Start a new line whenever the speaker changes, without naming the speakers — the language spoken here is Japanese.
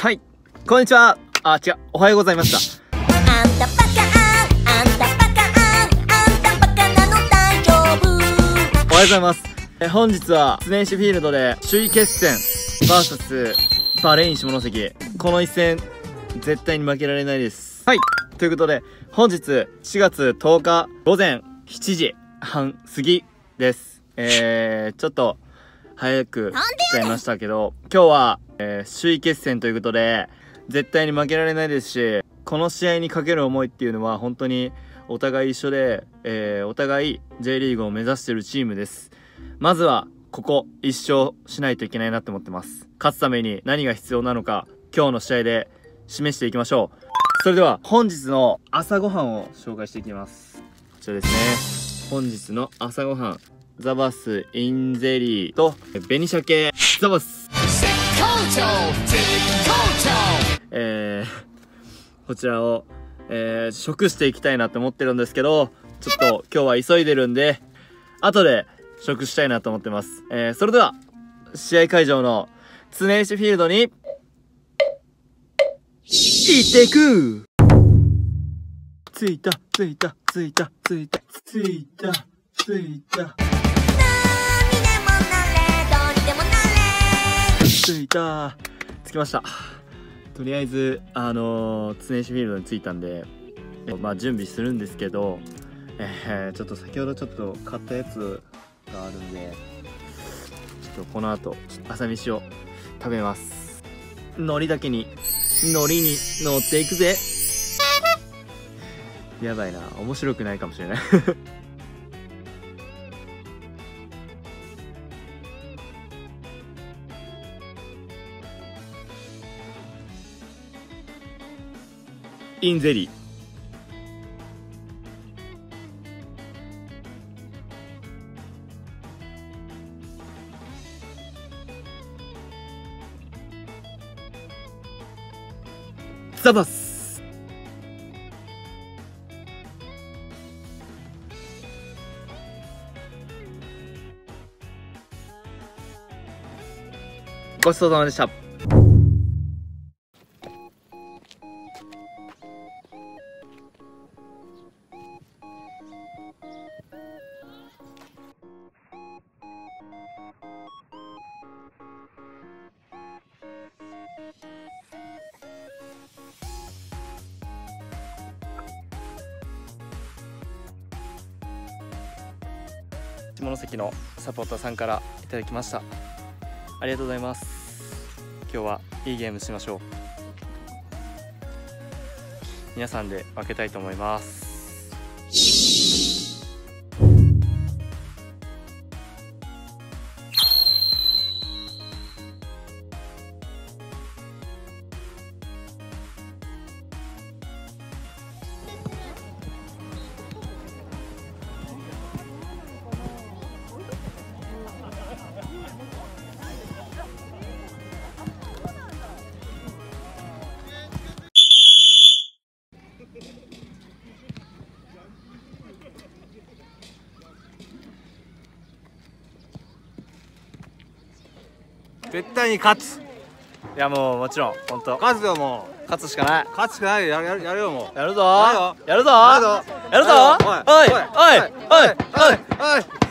はい。こんにちは。あ違う。おはようございました。
あんたバカあんたバカあんたバカなの大丈夫
おはようございます。え本日は常石フィールドで首位決戦 VS バレイン下関。この一戦絶対に負けられないです。はい。ということで本日4月10日午前7時半過ぎです。えー、ちょっと早く来ちゃいましたけど今日は、えー首位決戦ということで絶対に負けられないですしこの試合にかける思いっていうのは本当にお互い一緒で、えーお互い J リーグを目指してるチームです。まずはここ一勝しないといけないなって思ってます。勝つために何が必要なのか今日の試合で示していきましょう。それでは本日の朝ごはんを紹介していきます。こちらですね。本日の朝ごはんザバスインゼリーと紅鮭ザバス。えー、こちらを、えー、食していきたいなって思ってるんですけどちょっと今日は急いでるんで後で食したいなと思ってます。えー、それでは、試合会場の常石フィールドに、行っていく着いた、着いた、着いた、着いた、着いた、着いた、た。着きました。とりあえず、あのー、常石フィールドに着いたんで、まあ準備するんですけど、えー、ちょっと先ほどちょっと買ったやつがあるんでちょっとこの後朝飯を食べます海苔だけに海苔に乗っていくぜやばいな面白くないかもしれない インゼリー。ザバス。ごちそうさまでした。下関のサポーターさんからいただきました。ありがとうございます。今日はいいゲームしましょう。皆さんで分けたいと思います。
絶対に勝つ。
いやもうもちろん本当。
勝つよも
勝つしかない。う
勝つしかない。よやるやるやるよ。もう
やるぞ。
やる
ぞ。
やるぞ。
やるぞ。おい。おい。おい。おい。
おい。おい